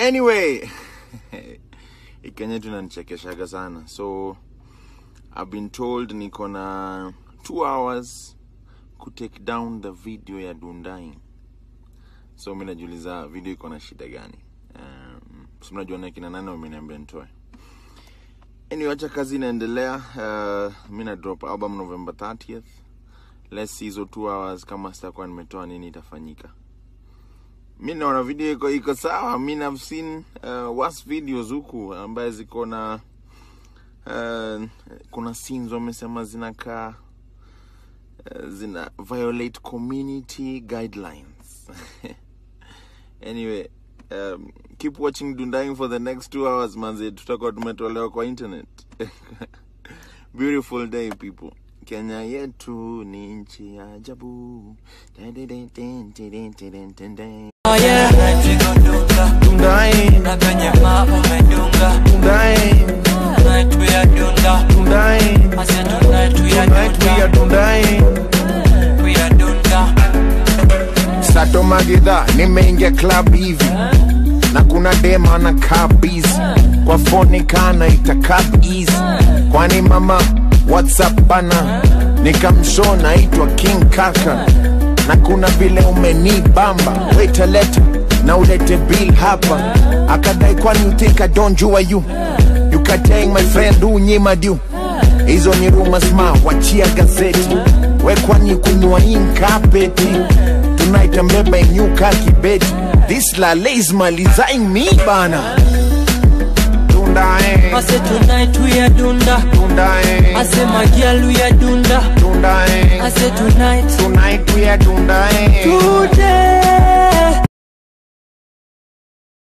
anyway ikenya tunanichekeshaga sana. So i've been told niko na two hours ku take down the video ya dundai. So mi najiuliza video iko na shida gani? Um, so mnajua na kina nani wameniambia nitoe. Anyway acha kazi inaendelea. Uh, mi na drop album november 30th let's see hizo two hours kama sitakuwa nimetoa nini itafanyika mi naona video iko iko sawa. Mi have seen uh, worse videos huku ambaye ziko na uh, kuna scenes wamesema zinakaa uh, zina violate community guidelines. Anyway um, keep watching dundying for the next two hours manzi, tutakuwa tumetolewa kwa internet. Beautiful day people. Kenya yetu ni nchi ya ajabu dunda Sato Magidha, nimeingia club hivi. Na kuna dema na kabizi kwa foni kana ita cup easy kwani mama whatsapp bana? Nikamshona naitwa king kaka. Na kuna vile umenibamba. Weta leta na ulete bill hapa. Akadai kwani jua you? You katang my friend unyima du hizo ni rumors ma wachia gazeti. We kwani kunywa inkapeti nitembeba inyuka kibedi this lale is malizaing me bana Dunda, eh. I say tonight we eh. I say my girl we eh. I say tonight. Tonight we. Eh.